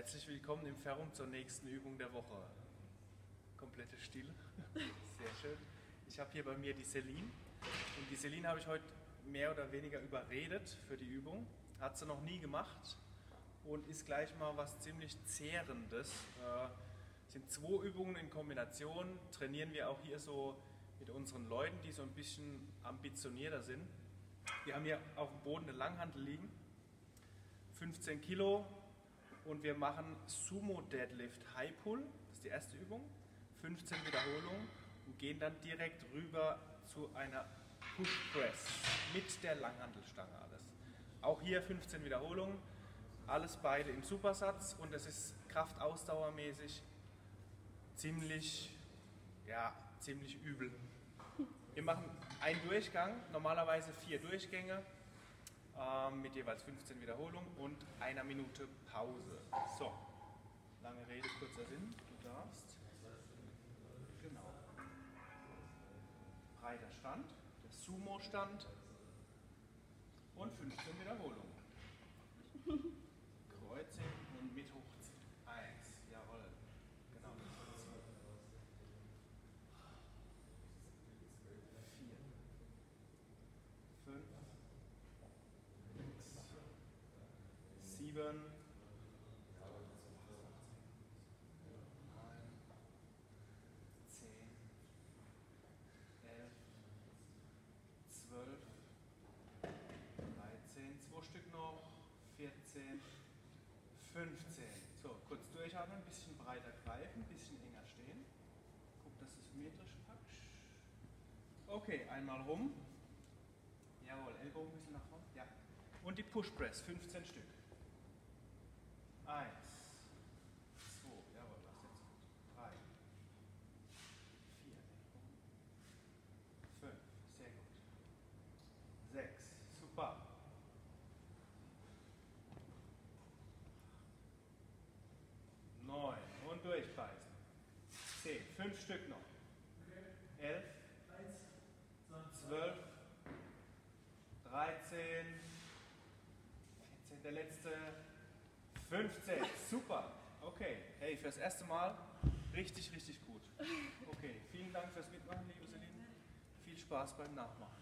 Herzlich willkommen im Ferrum zur nächsten Übung der Woche. Komplette Stille. Sehr schön. Ich habe hier bei mir die Celine. Und die Celine habe ich heute mehr oder weniger überredet für die Übung. Hat sie noch nie gemacht und ist gleich mal was ziemlich Zehrendes. Äh, sind zwei Übungen in Kombination. Trainieren wir auch hier so mit unseren Leuten, die so ein bisschen ambitionierter sind. Wir haben hier auf dem Boden eine Langhantel liegen. 15 Kilo, und wir machen Sumo Deadlift High Pull, das ist die erste Übung, 15 Wiederholungen und gehen dann direkt rüber zu einer Push Press mit der Langhantelstange alles. Auch hier 15 Wiederholungen, alles beide im Supersatz und es ist kraftausdauermäßig ziemlich, ja, ziemlich übel. Wir machen einen Durchgang, normalerweise vier Durchgänge, mit jeweils 15 Wiederholungen und einer Minute Pause. So, lange Rede, kurzer Sinn. Du darfst. Genau. Breiter Stand, der Sumo-Stand und 15 Wiederholungen. 14, 15. So, kurz durchatmen, ein bisschen breiter greifen, ein bisschen enger stehen. Guck, dass du symmetrisch packst. Okay, einmal rum. Jawohl, Ellbogen ein bisschen nach vorne. Ja. Und die Push Press, 15 Stück. Eins. Und durchbeißen. Zehn, fünf Stück noch. Elf, zwölf, dreizehn, vierzehn, der letzte. 15, super. Okay, hey, fürs erste Mal richtig, richtig gut. Okay, vielen Dank fürs Mitmachen, liebe Celine. Viel Spaß beim Nachmachen.